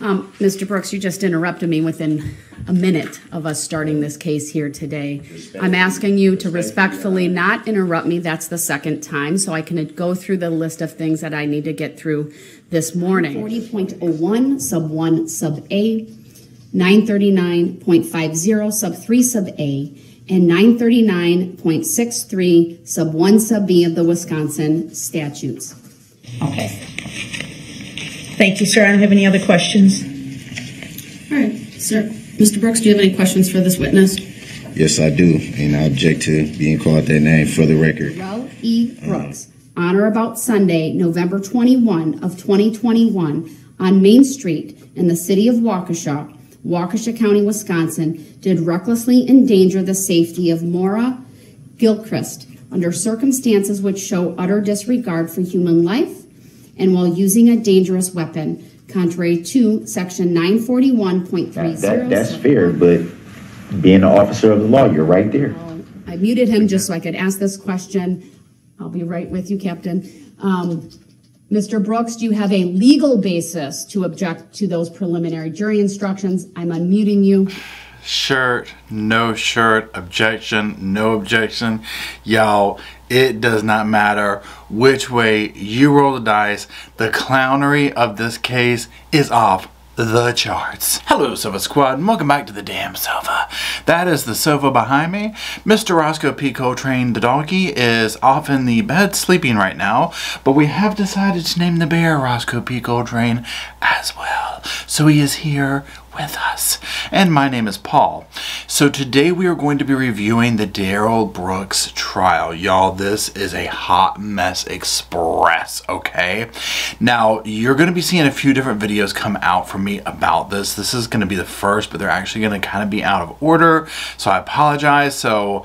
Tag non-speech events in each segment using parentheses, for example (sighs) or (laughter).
Um, Mr. Brooks, you just interrupted me within a minute of us starting this case here today. I'm asking you to respectfully not interrupt me. That's the second time, so I can go through the list of things that I need to get through this morning. 40.01, sub 1, sub A, 939.50, sub 3, sub A, and 939.63, sub 1, sub B of the Wisconsin statutes. Okay. Thank you, sir. I don't have any other questions. All right, sir. Mr. Brooks, do you have any questions for this witness? Yes, I do, and I object to being called that name for the record. Rel E. Brooks, on or about Sunday, November 21 of 2021, on Main Street in the city of Waukesha, Waukesha County, Wisconsin, did recklessly endanger the safety of Maura Gilchrist under circumstances which show utter disregard for human life and while using a dangerous weapon, contrary to Section 941.30. That, that, that's fair, but being an officer of the law, you're right there. I muted him just so I could ask this question. I'll be right with you, Captain. Um, Mr. Brooks, do you have a legal basis to object to those preliminary jury instructions? I'm unmuting you. Shirt, no shirt, objection, no objection. Y'all, it does not matter which way you roll the dice. The clownery of this case is off the charts. Hello Sofa Squad and welcome back to the damn sofa. That is the sofa behind me. Mr. Roscoe P. Coltrane the donkey is off in the bed sleeping right now, but we have decided to name the bear Roscoe P. Coltrane as well. So he is here with us. And my name is Paul. So today we are going to be reviewing the Darrell Brooks trial. Y'all, this is a hot mess express, okay? Now, you're going to be seeing a few different videos come out from me about this. This is going to be the first, but they're actually going to kind of be out of order. So I apologize. So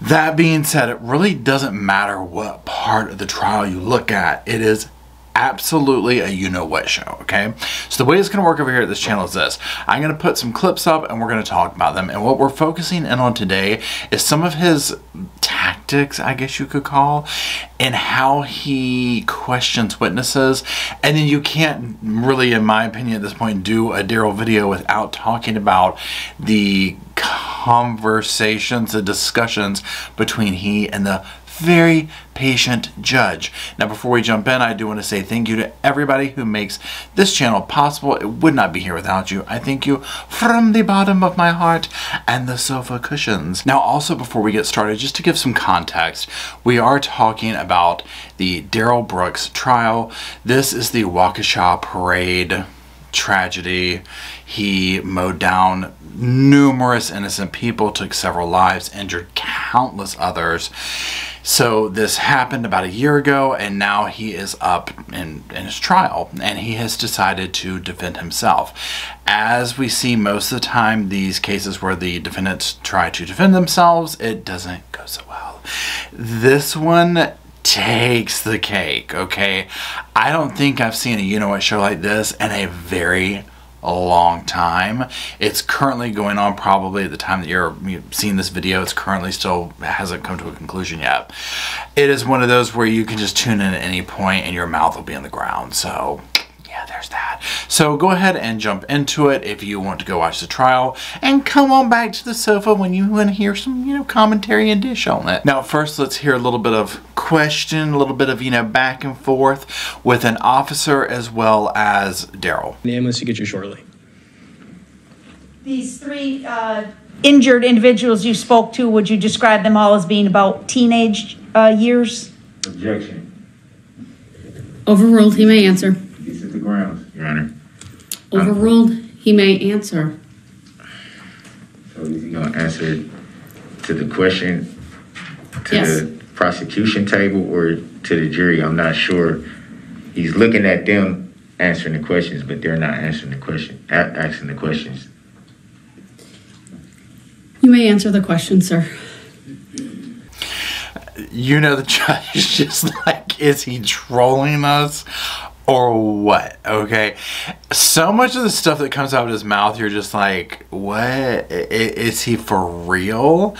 that being said, it really doesn't matter what part of the trial you look at. It is absolutely a you-know-what show, okay? So the way it's to work over here at this channel is this. I'm to put some clips up and we're to talk about them. And what we're focusing in on today is some of his tactics, I guess you could call, and how he questions witnesses. And then you can't really, in my opinion at this point, do a Darrell video without talking about the conversations, the discussions between he and the very patient judge. Now before we jump in, I do want to say thank you to everybody who makes this channel possible. It would not be here without you. I thank you from the bottom of my heart and the sofa cushions. Now also before we get started, just to give some context, we are talking about the Darrell Brooks trial. This is the Waukesha Parade tragedy. He mowed down numerous innocent people, took several lives, injured countless others. So this happened about a year ago and now he is up in, in his trial and he has decided to defend himself. As we see most of the time, these cases where the defendants try to defend themselves, it doesn't go so well. This one takes the cake, okay? I don't think I've seen a you-know-what show like this in a very a long time. It's currently going on probably at the time that you're seeing this video. It's currently still hasn't come to a conclusion yet. It is one of those where you can just tune in at any point and your mouth will be on the ground. So yeah, there's that. So go ahead and jump into it if you want to go watch the trial and come on back to the sofa when you want to hear some, you know, commentary and dish on it. Now, first, let's hear a little bit of question, a little bit of, you know, back and forth with an officer as well as Darrell. The ambulance to get you shortly. These three uh, injured individuals you spoke to, would you describe them all as being about teenage uh, years? Objection. Overruled, he may answer. This grounds, Your Honor. Um, Overruled, he may answer. So is he gonna answer to the question, to Yes. the prosecution table or to the jury? I'm not sure. He's looking at them answering the questions, but they're not answering the question, a- asking the questions. You may answer the question, sir. You know the judge (laughs) is just like, is he trolling us? Or what okay? So much of the stuff that comes out of his mouth you're just like what? Is he for real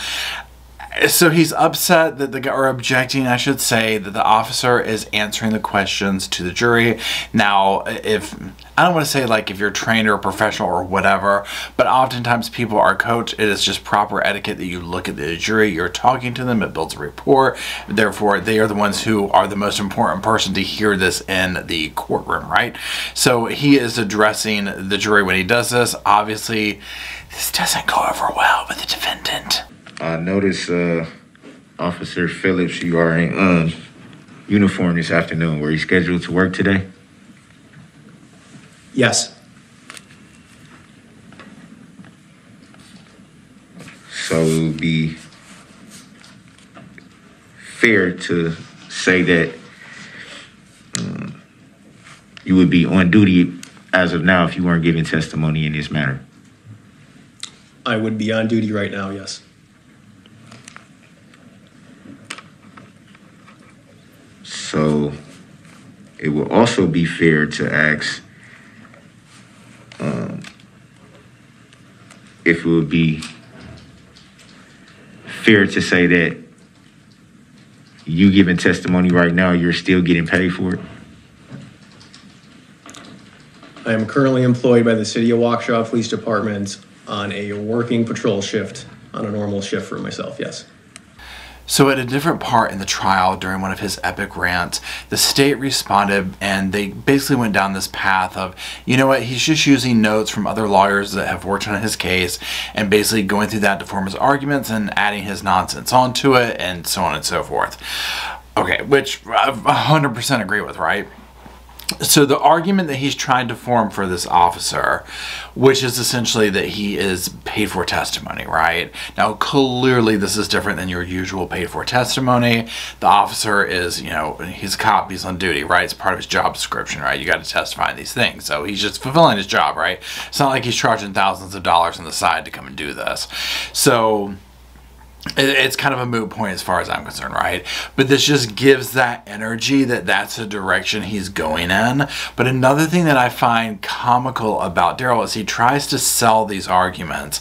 So he's upset that the guy, or objecting, I should say, that the officer is answering the questions to the jury. Now, if I don't want to say like if you're trained or professional or whatever, but oftentimes people are coached. It is just proper etiquette that you look at the jury, you're talking to them, it builds a rapport. Therefore, they are the ones who are the most important person to hear this in the courtroom, right? So he is addressing the jury when he does this. Obviously, this doesn't go over well with the defendant. I noticed, uh, Officer Phillips, you are in um, uniform this afternoon. Were you scheduled to work today? Yes, So it would be fair to say that um, you would be on duty as of now if you weren't giving testimony in this matter. I would be on duty right now, yes. So it will also be fair to ask um, if it would be fair to say that you giving testimony right now, you're still getting paid for it. I am currently employed by the City of Waukesha Police Department on a working patrol shift, on a normal shift for myself, yes. So, at a different part in the trial during one of his epic rants, the state responded and they basically went down this path of, you know what, he's just using notes from other lawyers that have worked on his case and basically going through that to form his arguments and adding his nonsense onto it and so on and so forth. Okay, which I 100% agree with, right? So the argument that he's trying to form for this officer which is essentially that he is paid for testimony right? Now clearly this is different than your usual paid for testimony. The officer is you know he's a cop he's on duty right? It's part of his job description right? You got to testify in these things. So he's just fulfilling his job right? It's not like he's charging thousands of dollars on the side to come and do this. So it's kind of a moot point as far as I'm concerned, right? But this just gives that energy that that's the direction he's going in. But another thing that I find comical about Darrell is he tries to sell these arguments,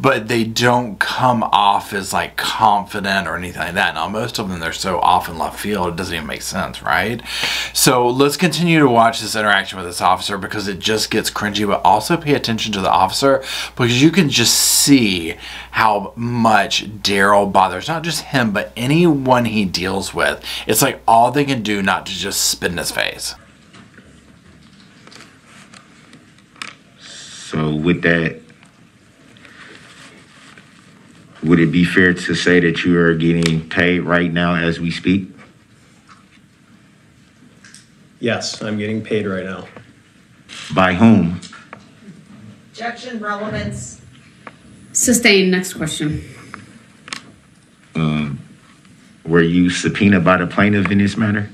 but they don't come off as like confident or anything like that. Now, most of them they're so off in left field, it doesn't even make sense, right? So let's continue to watch this interaction with this officer because it just gets cringy, but also pay attention to the officer because you can just see how much Darrell bothers not just him, but anyone he deals with. It's like all they can do not to just spit in his face. So with that, would it be fair to say that you are getting paid right now as we speak? Yes, I'm getting paid right now. By whom? Objection, relevance. Sustained. Next question. Um, were you subpoenaed by the plaintiff in this matter?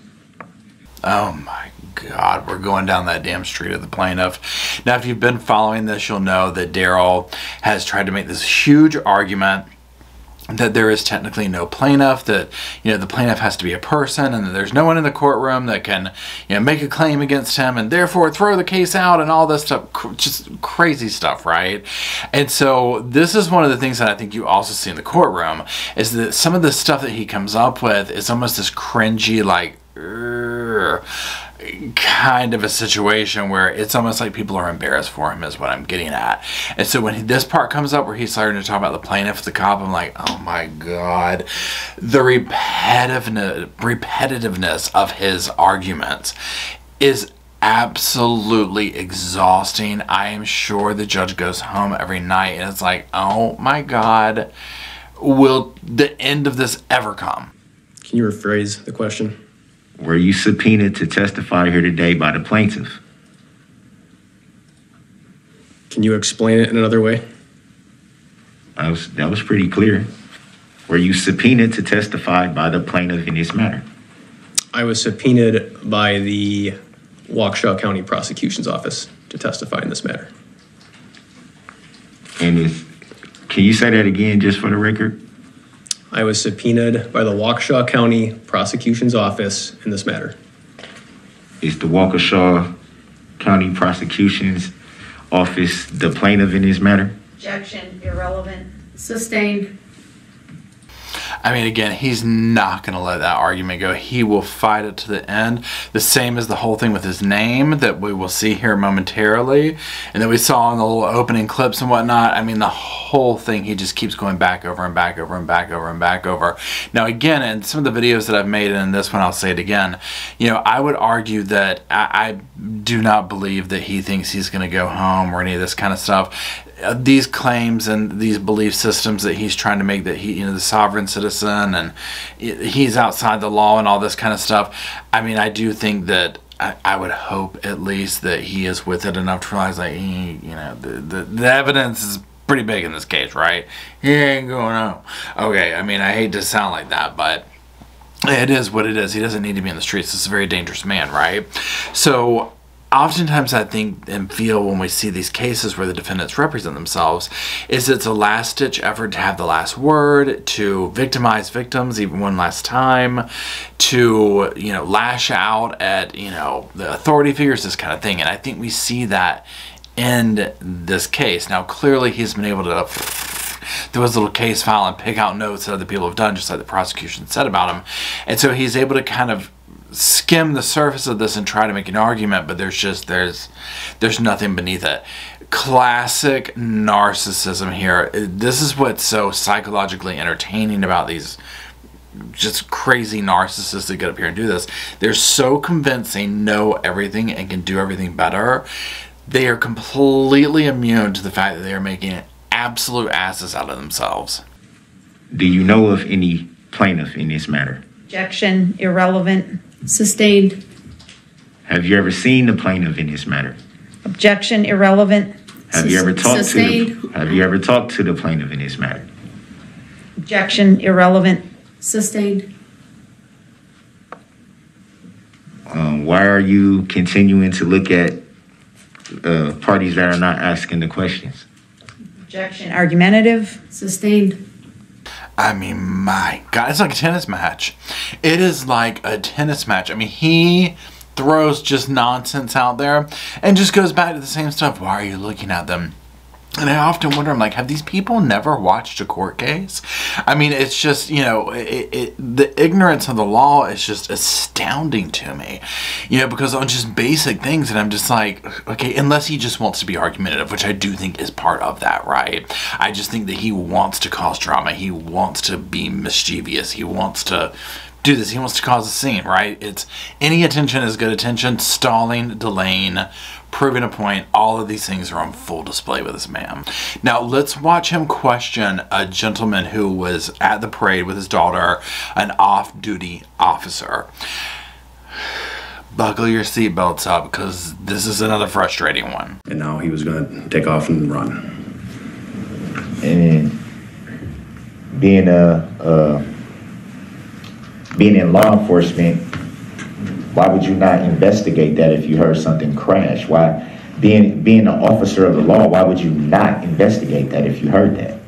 Oh my God, we're going down that damn street of the plaintiff. Now, if you've been following this, you'll know that Darrell has tried to make this huge argument that there is technically no plaintiff that you know the plaintiff has to be a person and that there's no one in the courtroom that can you know make a claim against him and therefore throw the case out and all this stuff just crazy stuff right? And so this is one of the things that i think you also see in the courtroom is that some of the stuff that he comes up with is almost this cringy like kind of a situation where it's almost like people are embarrassed for him is what I'm getting at. And so when this part comes up where he's starting to talk about the plaintiff, the cop, I'm like, oh my God. The repetitiveness, repetitiveness of his arguments is absolutely exhausting. I am sure the judge goes home every night and it's like, oh my God, will the end of this ever come? Can you rephrase the question? Were you subpoenaed to testify here today by the plaintiff? Can you explain it in another way? That was, that was pretty clear. Were you subpoenaed to testify by the plaintiff in this matter? I was subpoenaed by the Waukesha County Prosecution's Office to testify in this matter. And is, can you say that again just for the record? I was subpoenaed by the Waukesha County Prosecution's Office in this matter. Is the Waukesha County Prosecution's Office the plaintiff in this matter? Objection, irrelevant. Sustained. I mean, again, he's not going to let that argument go. He will fight it to the end. The same as the whole thing with his name that we will see here momentarily and that we saw in the little opening clips and whatnot. I mean, the whole thing, he just keeps going back over and back over and back over and back over. Now, again, in some of the videos that I've made, and in this one, I'll say it again, you know, I would argue that I, I do not believe that he thinks he's going to go home or any of this kind of stuff Uh, these claims and these belief systems that he's trying to make that he you know the sovereign citizen and he's outside the law and all this kind of stuff i mean i do think that I, I would hope at least that he is with it enough to realize like he, you know the, the, the evidence is pretty big in this case right he ain't going home okay i mean i hate to sound like that but it is what it is. He doesn't need to be in the streets. This is a very dangerous man, right? So oftentimes I think and feel when we see these cases where the defendants represent themselves is it's a last ditch effort to have the last word, to victimize victims even one last time, to, you know, lash out at, you know, the authority figures, this kind of thing. And I think we see that in this case. Now, clearly he's been able to through his little case file and pick out notes that other people have done, just like the prosecution said about him. And so he's able to kind of skim the surface of this and try to make an argument, but there's just there's there's nothing beneath it. Classic narcissism here. This is what's so psychologically entertaining about these just crazy narcissists that get up here and do this. They're so convinced they know everything and can do everything better. They are completely immune to the fact that they are making absolute asses out of themselves. Do you know of any plaintiff in this matter? Objection, irrelevant. Sustained. Have you ever seen the plaintiff in this matter? Objection, irrelevant. Have you ever talked to the, Have you ever talked to the plaintiff in this matter? Objection, irrelevant. Sustained. Um, why are you continuing to look at uh, parties that are not asking the questions? Objection, argumentative. Sustained. I mean, my God, it's like a tennis match. It is like a tennis match. I mean, he throws just nonsense out there and just goes back to the same stuff. Why are you looking at them? And I often wonder, I'm like, have these people never watched a court case? I mean, it's just, you know, it, it, the ignorance of the law is just astounding to me, you know, because on just basic things, and I'm just like, okay, unless he just wants to be argumentative, which I do think is part of that, right? I just think that he wants to cause drama. He wants to be mischievous. He wants to do this. He wants to cause a scene, right? It's any attention is good attention, stalling, delaying, proving a point. All of these things are on full display with this man. Now, let's watch him question a gentleman who was at the parade with his daughter, an off duty officer. Buckle your seatbelts up because this is another frustrating one. And now he was going to take off and run. And being a, a being in law enforcement, why would you not investigate that if you heard something crash? Why, being being an officer of the law, why would you not investigate that if you heard that?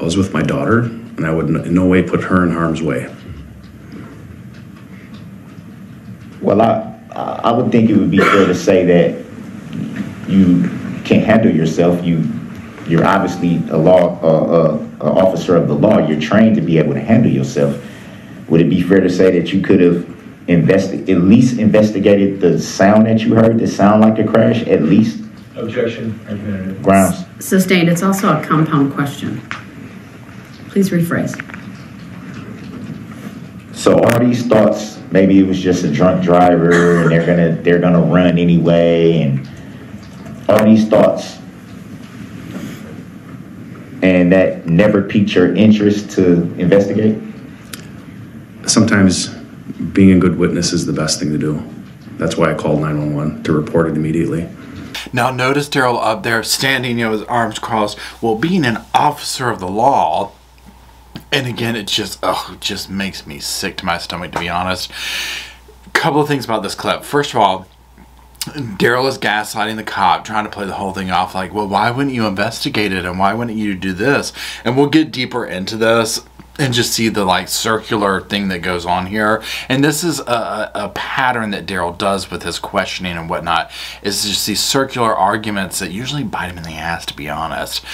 I was with my daughter, and I would in no way put her in harm's way. Well, I I would think it would be fair to say that you can't handle yourself. You you're obviously a law uh, uh, officer of the law. You're trained to be able to handle yourself. Would it be fair to say that you could have investi- at least investigated the sound that you heard, the sound like a crash, at least? Objection, argumentative. Grounds. Sustained. It's also a compound question. Please rephrase. So are these thoughts, maybe it was just a drunk driver and they're gonna they're gonna run anyway and are these thoughts and that never piqued your interest to investigate? Sometimes being a good witness is the best thing to do. That's why I called 911 to report it immediately. Now notice Darrell up there standing, you know, his arms crossed. Well, being an officer of the law, and again, it just, oh, it just makes me sick to my stomach, to be honest. Couple of things about this clip. First of all, Darrell is gaslighting the cop, trying to play the whole thing off like, well, why wouldn't you investigate it and why wouldn't you do this? And we'll get deeper into this and just see the like circular thing that goes on here. And this is a, a pattern that Darrell does with his questioning and whatnot, is just these circular arguments that usually bite him in the ass, to be honest.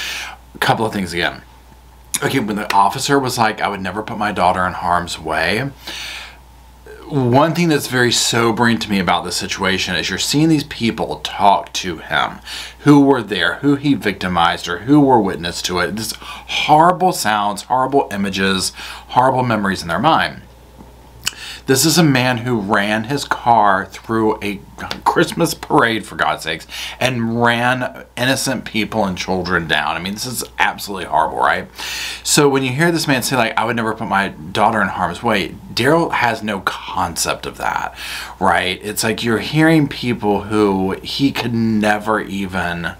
A couple of things again. okay, when the officer was like, I would never put my daughter in harm's way, one thing that's very sobering to me about this situation is you're seeing these people talk to him who were there, who he victimized, or who were witness to it. This horrible sounds, horrible images, horrible memories in their mind. This is a man who ran his car through a Christmas parade, for God's sakes, and ran innocent people and children down. I mean, this is absolutely horrible, right? So when you hear this man say, like, I would never put my daughter in harm's way, Darrell has no concept of that, right? It's like you're hearing people who he could never even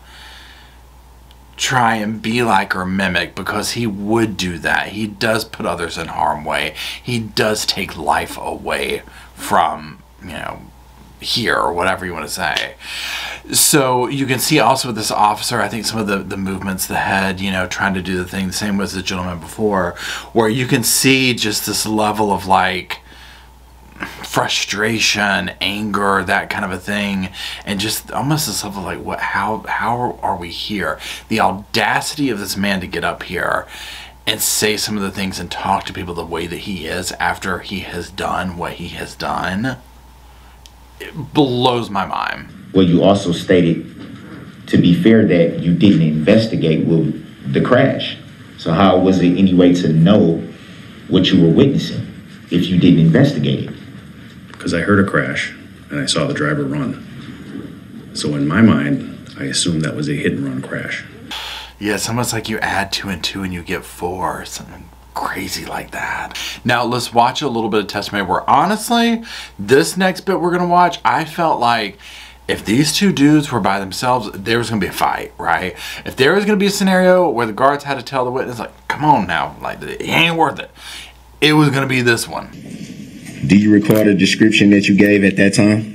try and be like or mimic because he would do that. He does put others in harm way. He does take life away from, you know, here or whatever you want to say. So you can see also with this officer, I think some of the, the movements, the head, you know, trying to do the thing, the same as the gentleman before, where you can see just this level of like, frustration, anger, that kind of a thing, and just almost this level of like, what? How how are we here? The audacity of this man to get up here and say some of the things and talk to people the way that he is after he has done what he has done. It blows my mind. Well, you also stated, to be fair, that you didn't investigate with the crash. So how was it any way to know what you were witnessing if you didn't investigate it? Because I heard a crash and I saw the driver run. So in my mind, I assumed that was a hit and run crash. Yeah, it's almost like you add two and two and you get four, something crazy like that. Now let's watch a little bit of testimony where honestly, this next bit we're gonna watch, I felt like if these two dudes were by themselves, there was gonna be a fight, right? If there was gonna be a scenario where the guards had to tell the witness, like, come on now, like, it ain't worth it. It was gonna be this one. Do you recall the description that you gave at that time?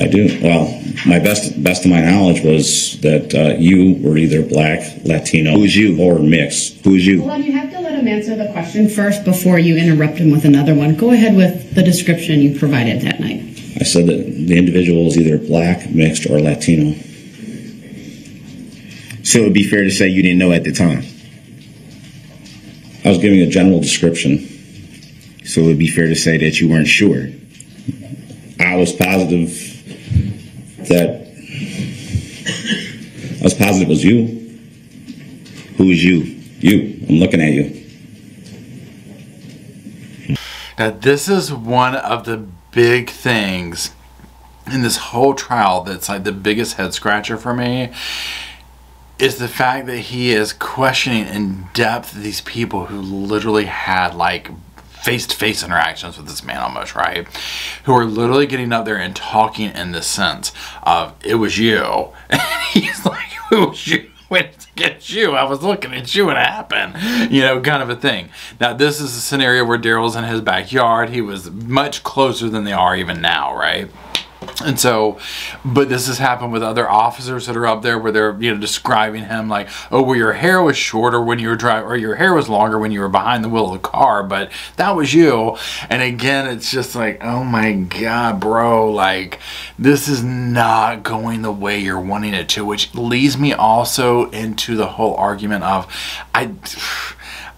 I do. Well, my best best of my knowledge was that uh, you were either black, Latino, Who's you? or mixed. Who's you? Hold on, you have to let him answer the question first before you interrupt him with another one. Go ahead with the description you provided that night. I said that the individual was either black, mixed, or Latino. So it would be fair to say you didn't know at the time. I was giving a general description. So it would be fair to say that you weren't sure. I was positive that I was positive it was you. Who is you? You. I'm looking at you. Now, this is one of the big things in this whole trial that's like the biggest head scratcher for me is the fact that he is questioning in depth these people who literally had like face-to-face interactions with this man almost right who are literally getting up there and talking in the sense of it was you (laughs) and he's like it was you went against you. I was looking at you and it happened. You know, kind of a thing. Now, this is a scenario where Darrell's in his backyard. He was much closer than they are even now, right? And so, but this has happened with other officers that are up there where they're, you know, describing him like, oh, well, your hair was shorter when you were driving, or your hair was longer when you were behind the wheel of the car, but that was you. And again, it's just like, oh my God, bro, like, this is not going the way you're wanting it to, which leads me also into the whole argument of, I.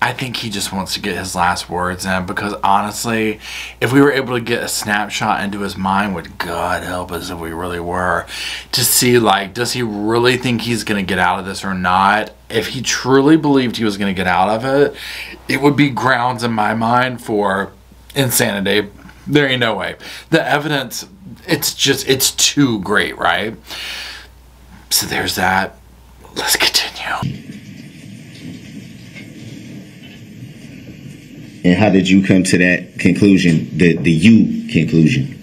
I think he just wants to get his last words in because honestly, if we were able to get a snapshot into his mind, would God help us if we really were, to see like, does he really think he's going to get out of this or not? If he truly believed he was going to get out of it, it would be grounds in my mind for insanity. There ain't no way. The evidence, it's just, it's too great, right? So there's that. Let's continue. And how did you come to that conclusion, the, the you conclusion?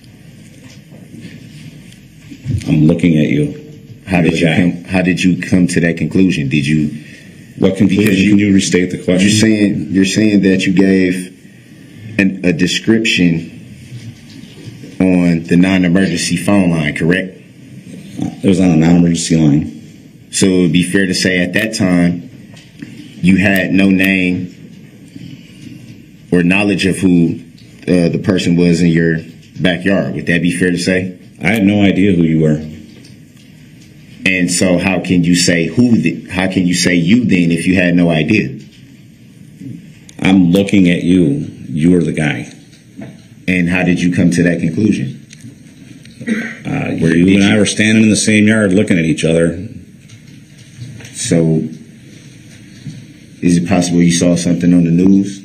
I'm looking at you. How did you come, how did you come to that conclusion? Did you, What conclusion? Because you- Can you restate the question? you're saying, you're saying that you gave an, a description on the non-emergency phone line, correct? It was on a non-emergency line. So it would be fair to say at that time, you had no name or knowledge of who uh, the person was in your backyard. Would that be fair to say? I had no idea who you were. And so how can you say who, the, how can you say you then if you had no idea? I'm looking at you. You are the guy. And how did you come to that conclusion? Uh, you and I were standing in the same yard looking at each other. So, is it possible you saw something on the news?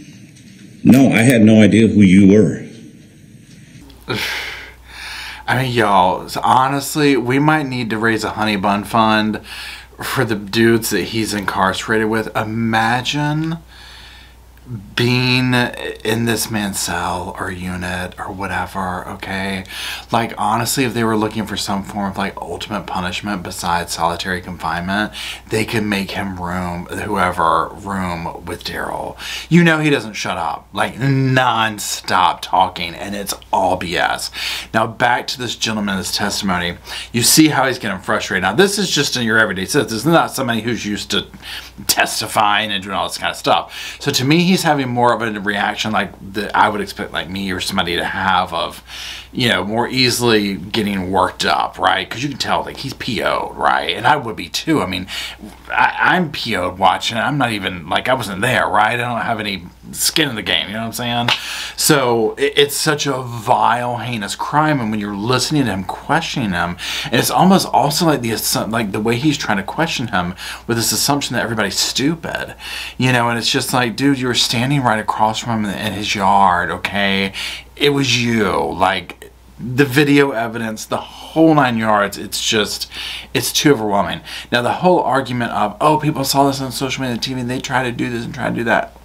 No, I had no idea who you were. (sighs) I mean, y'all, honestly, we might need to raise a honey bun fund for the dudes that he's incarcerated with. Imagine being in this man's cell or unit or whatever, okay? Like, honestly, if they were looking for some form of like ultimate punishment besides solitary confinement, they could make him room, whoever, room with Darrell. You know, he doesn't shut up, like, non stop talking, and it's all BS. Now, back to this gentleman's testimony, you see how he's getting frustrated. Now, this is just in your everyday sense. This is not somebody who's used to testifying and doing all this kind of stuff. So, to me, he's having more of a reaction like that I would expect like me or somebody to have of, you know, more easily getting worked up, right? Because you can tell like he's PO'd, right? And I would be too. I mean, I, am PO'd watching. I'm not even like I wasn't there, right? I don't have any skin in the game. You know what I'm saying? So it, it's such a vile, heinous crime, and when you're listening to him questioning him, it's almost also like the like the way he's trying to question him with this assumption that everybody's stupid, you know, and it's just like, dude, you were standing right across from him in his yard, okay? It was you, like the video evidence, the whole nine yards, it's just, it's too overwhelming. Now, the whole argument of, oh, people saw this on social media TV and they try to do this and try to do that.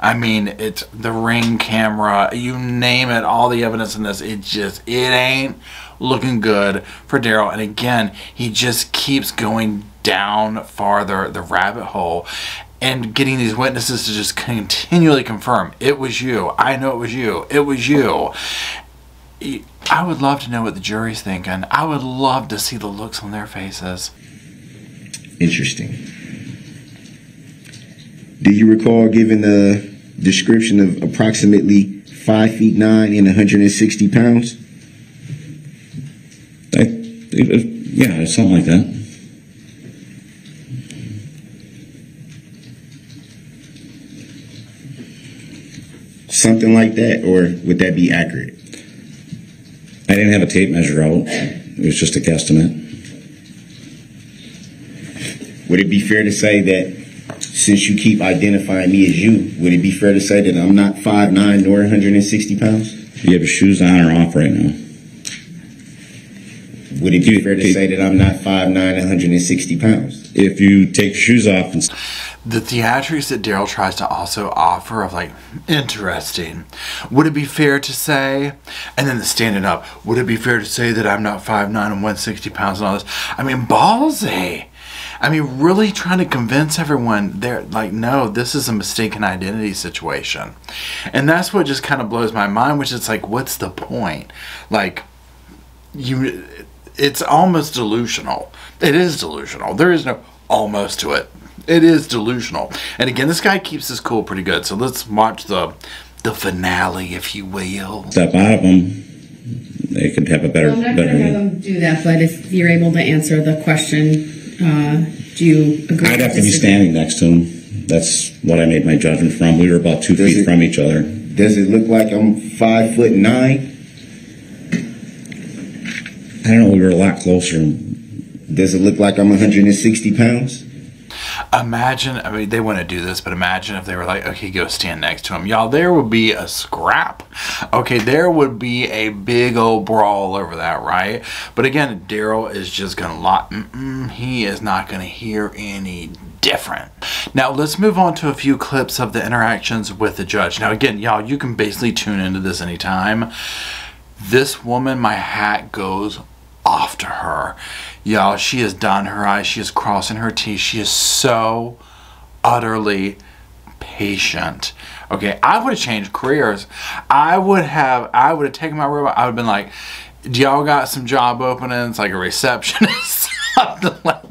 I mean, it's the ring camera, you name it, all the evidence in this, it just, it ain't looking good for Darrell. And again, he just keeps going down farther the rabbit hole and getting these witnesses to just continually confirm it was you. I know it was you. It was you. I would love to know what the jury's thinking. I would love to see the looks on their faces. Interesting. Do you recall giving a description of approximately five feet nine and 160 pounds? I, yeah, something like that. Something like that, or would that be accurate? I didn't have a tape measure out. It was just a guesstimate. Would it be fair to say that since you keep identifying me as you, would it be fair to say that I'm not 5'9 nor 160 pounds? You have your shoes on or off right now? Would it be fair to say that I'm not 5'9 and 160 pounds? If you take your shoes off and the theatrics that Darrell tries to also offer of like interesting. Would it be fair to say, and then the standing up, would it be fair to say that I'm not 5'9 and 160 pounds and all this? I mean, ballsy. I mean, really trying to convince everyone they're like, no, this is a mistaken identity situation. And that's what just kind of blows my mind, which is like, what's the point? Like, you, it's almost delusional. It is delusional. There is no almost to it. It is delusional. And again, this guy keeps his cool pretty good. So let's watch the the finale, if you will. Step out of them. They could have a better. Well, I'm not better going to have them do that, but if you're able to answer the question, uh, do you agree? I'd have to be standing next to him. That's what I made my judgment from. We were about two Does feet it- from each other. Does it look like I'm five foot nine? I don't know. We were a lot closer. Does it look like I'm 160 pounds? Imagine, I mean, they wouldn't do this, but imagine if they were like, okay, go stand next to him. Y'all, there would be a scrap. Okay, there would be a big old brawl over that, right? But again, Darrell is just going to lot. he is not going to hear any different. Now, let's move on to a few clips of the interactions with the judge. Now, again, y'all, you can basically tune into this anytime. This woman, my hat goes off to her. Y'all, she is done her eyes. She is crossing her teeth. She is so utterly patient. Okay, I would have changed careers. I would have, I would have taken my robot. I would have been like, do y'all got some job openings, like a receptionist, (laughs) something like.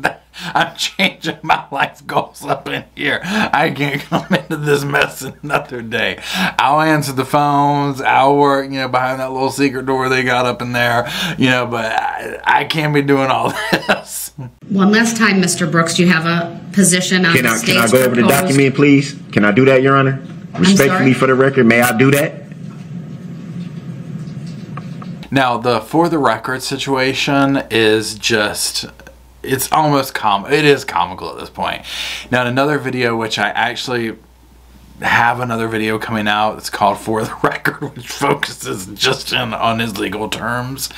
I'm changing my life goals up in here. I can't (laughs) come into this mess another day. I'll answer the phones. I'll work, you know, behind that little secret door they got up in there, you know, but I, I can't be doing all (laughs) this. One last time, Mr. Brooks, do you have a position on Can the I, can I state's go over the document, please? Can I do that, Your Honor? Respectfully for the record, may I do that? Now, the for the record situation is just it's almost com it is comical at this point. Now, in another video which I actually have another video coming out. It's called For the (laughs) Record, which focuses just in on his legal terms.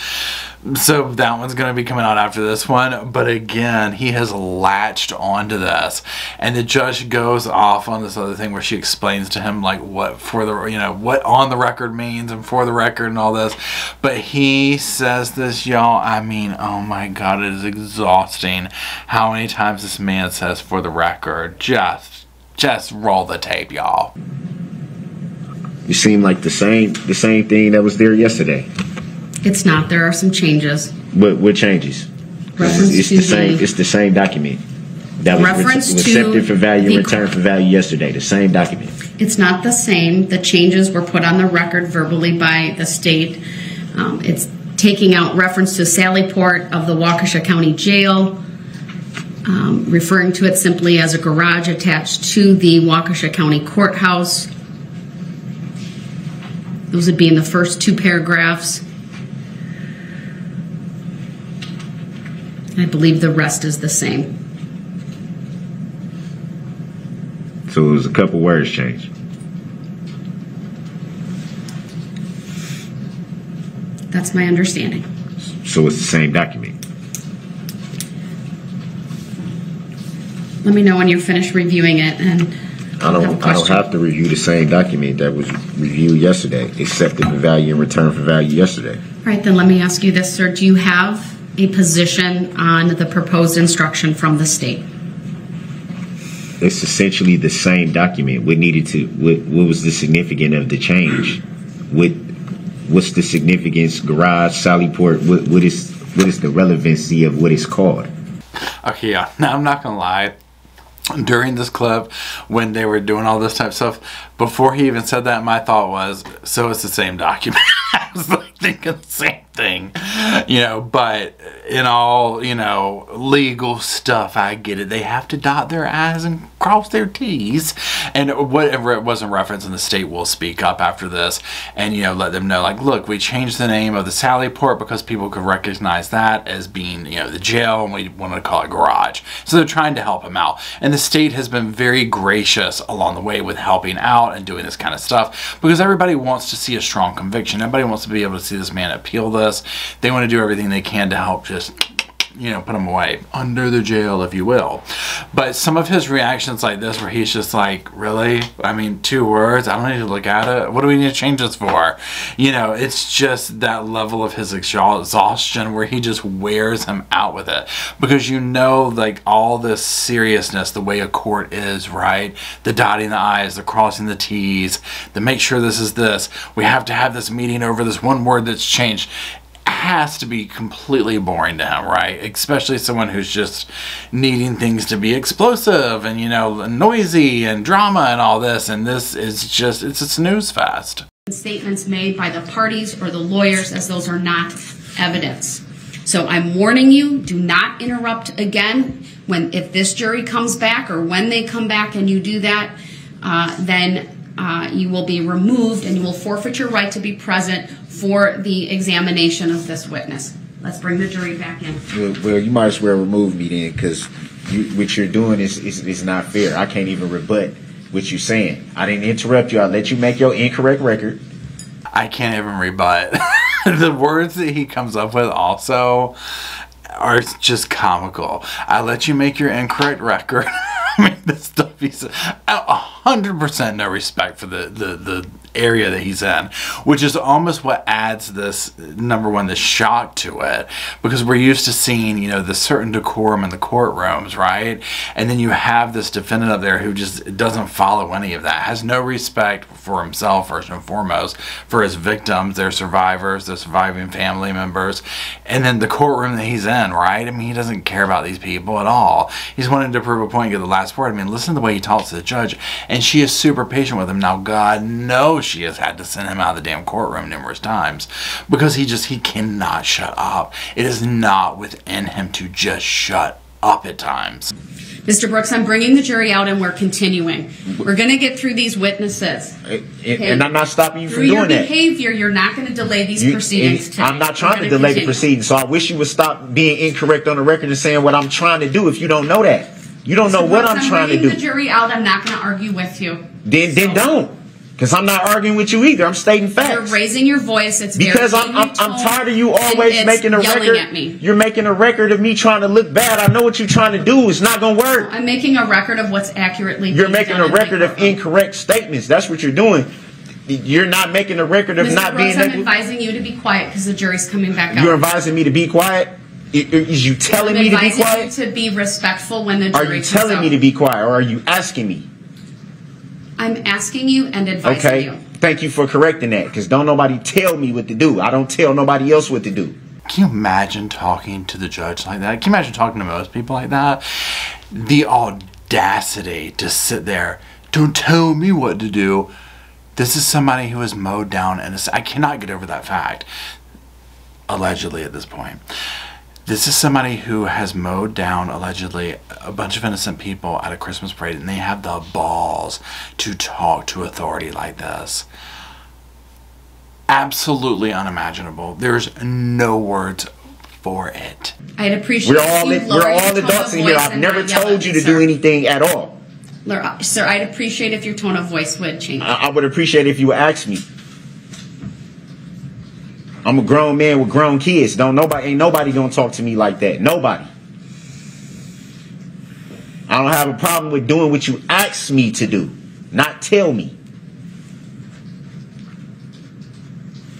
So that one's going to be coming out after this one. But again, he has latched onto this. And the judge goes off on this other thing where she explains to him like what for the, you know, what on the record means and for the record and all this. But he says this, y'all. I mean, oh my God, it is exhausting how many times this man says for the record. Just just roll the tape, y'all. You seem like the same the same thing that was there yesterday. It's not. There are some changes. What what changes? Reference it's to the same. the- It's the same document that was Reference was to accepted for value the- and returned for value yesterday. The same document. It's not the same. The changes were put on the record verbally by the state. Um, it's taking out reference to Sally Port of the Waukesha County Jail, um, referring to it simply as a garage attached to the Waukesha County Courthouse. Those would be in the first two paragraphs. I believe the rest is the same. So it was a couple words changed. That's my understanding. So it's the same document. Let me know when you're finished reviewing it and I I'll have a don't. I don't have to review the same document that was reviewed yesterday. Accepted for value and returned for value yesterday. All right, then let me ask you this, sir. Do you have a position on the proposed instruction from the state? It's essentially the same document. What needed to? What, what was the significance of the change? What What's the significance? Garage, Sallyport. What What is What is the relevancy of what it's called? Okay, yeah. (laughs) Now I'm not gonna lie. During this clip, when they were doing all this type of stuff, before he even said that, my thought was, "So it's the same document." (laughs) I was like thinking the same thing, you know. But in all, you know, legal stuff, I get it. They have to dot their i's and cross their t's, and whatever it was in reference, and the state will speak up after this, and you know, let them know, like, look, we changed the name of the Sally Port because people could recognize that as being, you know, the jail, and we wanted to call it garage. So they're trying to help him out, and the state has been very gracious along the way with helping out and doing this kind of stuff because everybody wants to see a strong conviction. Everybody wants to be able to see this man appeal this. They want to do everything they can to help just you know, put him away under the jail, if you will. But some of his reactions like this, where he's just like, really? I mean, two words? I don't need to look at it. What do we need to change this for? You know, it's just that level of his exhaustion where he just wears him out with it. Because you know, like, all this seriousness, the way a court is, right? The dotting the I's, the crossing the T's, the make sure this is this. We have to have this meeting over this one word that's changed has to be completely boring to him, right? Especially someone who's just needing things to be explosive and, you know, noisy and drama and all this. And this is just, it's a snooze fest. Statements made by the parties or the lawyers as those are not evidence. So I'm warning you, do not interrupt again. When, if this jury comes back or when they come back and you do that, uh, then uh, you will be removed and you will forfeit your right to be present for the examination of this witness. Let's bring the jury back in. Well, well you might as well remove me then, because you, what you're doing is, is is not fair. I can't even rebut what you're saying. I didn't interrupt you. I let you make your incorrect record. I can't even rebut. (laughs) the words that he comes up with also are just comical. I let you make your incorrect record. (laughs) I mean, the stuff a hundred percent no respect for the, the, the area that he's in, which is almost what adds this number one, the shock to it, because we're used to seeing, you know, the certain decorum in the courtrooms, right? And then you have this defendant up there who just doesn't follow any of that, has no respect for himself, first and foremost, for his victims, their survivors, their surviving family members, and then the courtroom that he's in, right? I mean, he doesn't care about these people at all. He's wanting to prove a point, get the last word. I mean, listen to way he talks to the judge, and she is super patient with him. Now, God knows she has had to send him out of the damn courtroom numerous times because he just he cannot shut up. It is not within him to just shut up at times. Mr. Brooks, I'm bringing the jury out and we're continuing. We're going to get through these witnesses. And, and I'm not stopping you from Through your doing that. behavior, you're not going to delay these You- proceedings today. I'm not trying to gonna delay the continue. proceedings, so I wish you would stop being incorrect on the record and saying what I'm trying to do if you don't know that. You don't know what Brooks, I'm trying to do. the jury out. I'm not going to argue with you. Then, then don't. Because I'm not arguing with you either. I'm stating facts. You're raising your voice. It's Because very I'm, I'm, I'm tired of you always making a record. at me. You're making a record of me trying to look bad. I know what you're trying to do. It's not going to work. I'm making a record of what's accurately. You're making a record of incorrect statements. That's what you're doing. You're not making a record of Mr. not Brooks, being I'm advising you to be quiet because the jury's coming back out. You're advising me to be quiet. I- Is you telling me to be advising you quiet? to be respectful when the jury Are you telling me to be quiet, or are you asking me? I'm asking you and advising Okay. you. Thank you for correcting that, because don't nobody tell me what to do. I don't tell nobody else what to do. Can you imagine talking to the judge like that? Can you imagine talking to most people like that? The audacity to sit there, don't tell me what to do. This is somebody who has mowed down and I cannot get over that fact. Allegedly, at this point, this is somebody who has mowed down allegedly a bunch of innocent people at a Christmas parade, and they have the balls to talk to authority like this absolutely unimaginable. There's no words for it. I'd appreciate We're all if you we're all your tone adults of in here. voice I've never not yell at told you to sir. do anything at all. Laura, Sir, I'd appreciate if your tone of voice would change. I, I would appreciate if you would ask me. I'm a grown man with grown kids. Don't nobody ain't nobody gonna talk to me like that. Nobody. I don't have a problem with doing what you ask me to do, not tell me.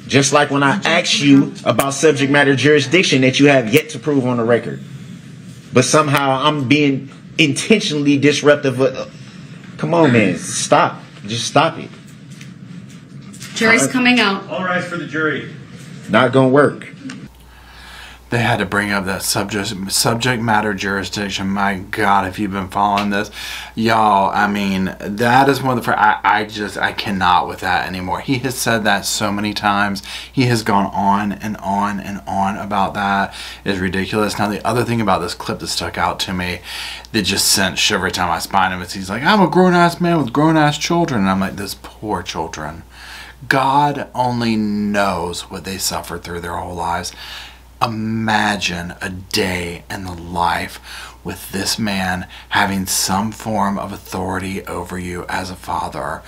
Just like when I asked you about subject matter jurisdiction that you have yet to prove on the record. But somehow I'm being intentionally disruptive. Uh, Come on, man. Stop. Just stop it. Jury's coming out. All rise for the jury. Not gonna work. They had to bring up that subject subject matter jurisdiction. My God, if you've been following this, y'all, I mean, that is one of the. I, I just I cannot with that anymore. He has said that so many times. He has gone on and on and on about that. It is ridiculous. Now the other thing about this clip that stuck out to me, that just sent shivers down my spine, is he's like, "I'm a grown ass man with grown ass children," and I'm like, "This poor children." God only knows what they suffered through their whole lives. Imagine a day in the life with this man having some form of authority over you as a father.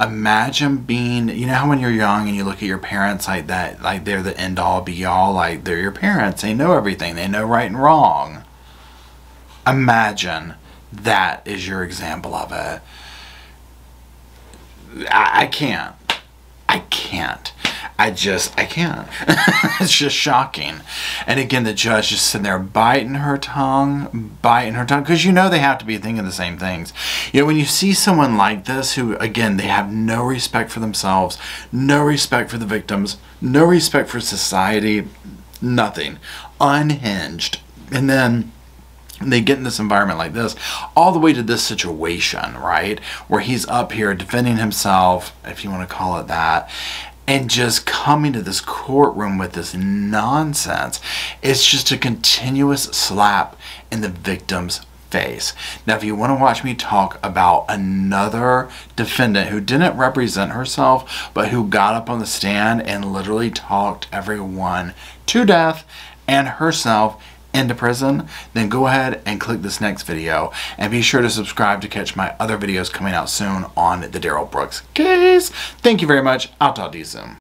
Imagine being, you know how when you're young and you look at your parents like that, like they're the end all be all, like they're your parents, they know everything, they know right and wrong. Imagine that is your example of it. I, I can't. I can't. I just, I can't. (laughs) it's just shocking. And again, the judge just sitting there biting her tongue, biting her tongue, because you know they have to be thinking the same things. You know, when you see someone like this who, again, they have no respect for themselves, no respect for the victims, no respect for society, nothing, unhinged. And then they get in this environment like this, all the way to this situation, right? Where he's up here defending himself, if you want to call it that, and just coming to this courtroom with this nonsense. It's just a continuous slap in the victim's face. Now, if you want to watch me talk about another defendant who didn't represent herself, but who got up on the stand and literally talked everyone to death and herself into prison, then go ahead and click this next video and be sure to subscribe to catch my other videos coming out soon on the Darrell Brooks case. Thank you very much. I'll talk to you soon.